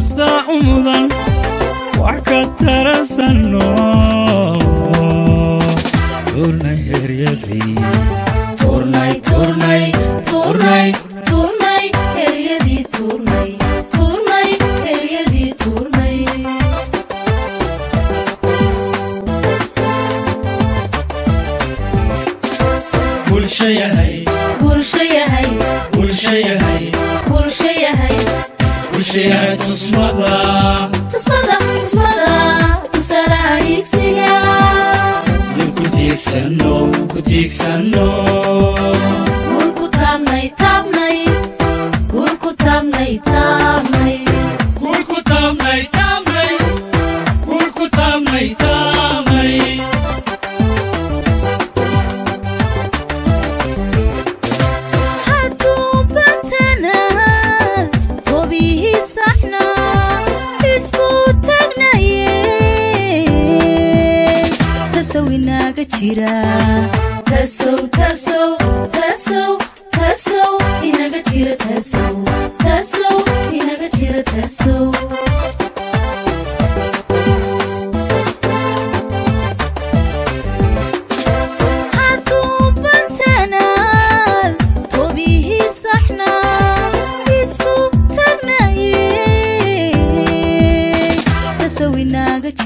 taariikhda u mudan wax ka tarasanno turnay heryadii sano kutik sano Urku tam nay tam nay Urku tam nay tam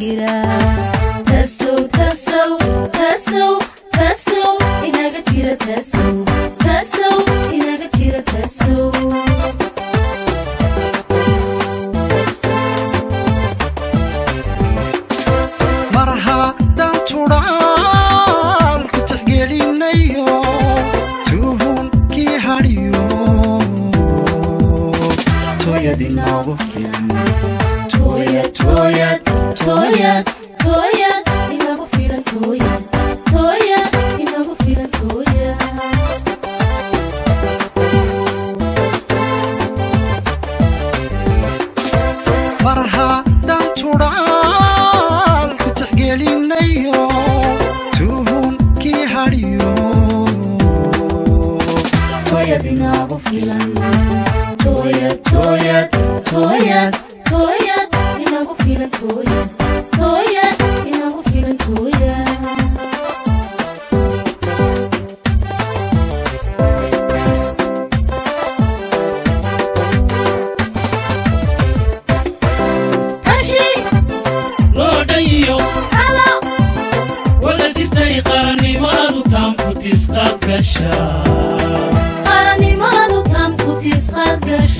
it out. toyat, toyat, toyat, toyat.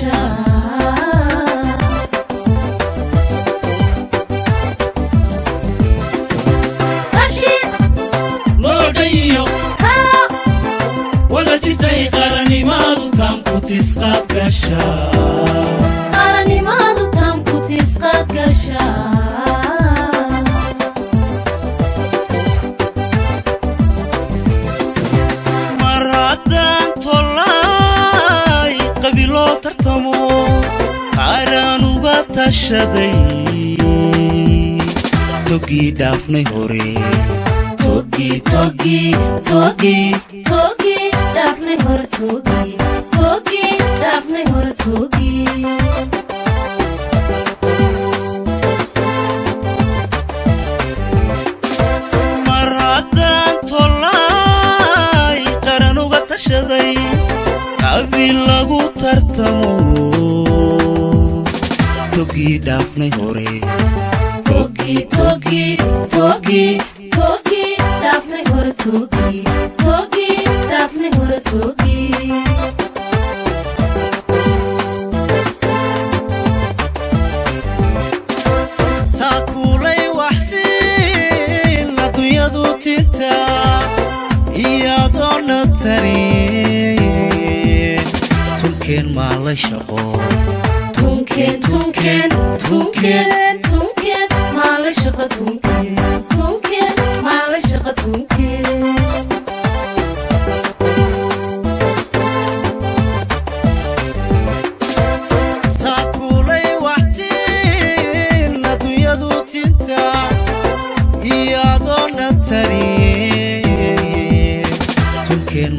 love. dhashaday togii dhaafnay hore mar haddaan tolay qaran uga tashaday qabi lagu tartamo togii dhaafnay horee togii togii togii togii dhaafnay hore togii togii dhaafnay hore togii taakuulay waxsiin adduunyadu tinta iyadoo na توكين توكين توكين مال شقة توكين توكين مال شقة توكين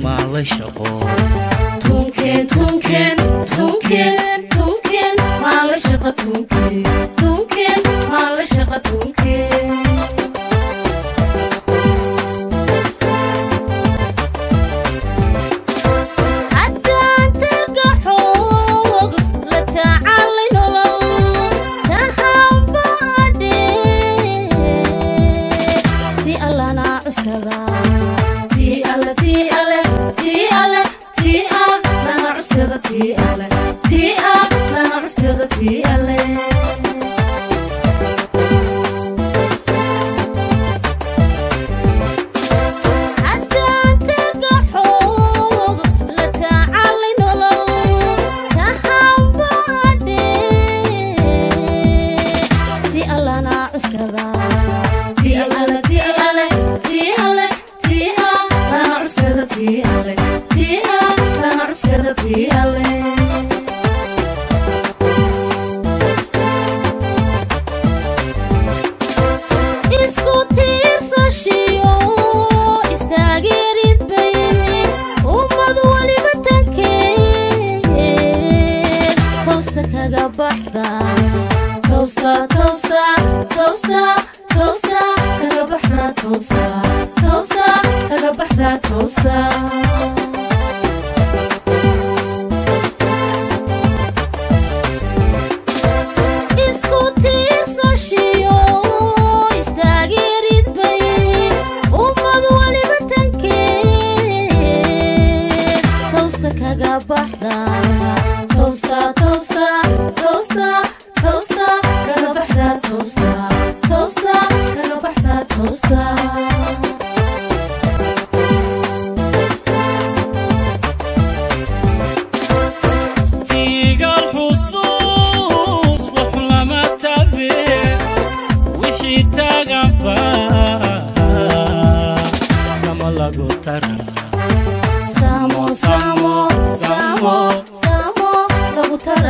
مع الله شقور الله تي الله تي ما عسكرة تي بحدا توستا توستا توستا توستا كانوا بحدا توستا توستا كانوا بحدا توستا Sama lagu tarar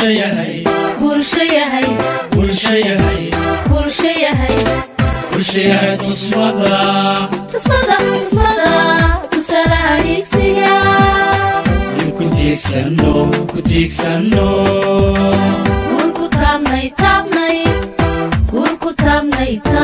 برشية هي برشية هي برشية هي برشية هي برشية هي تصمدا تصمدا تصمدا تسلا هيكسيا كتيكسنو كتيكسنو وركو تامني تامني وركو تامني تامني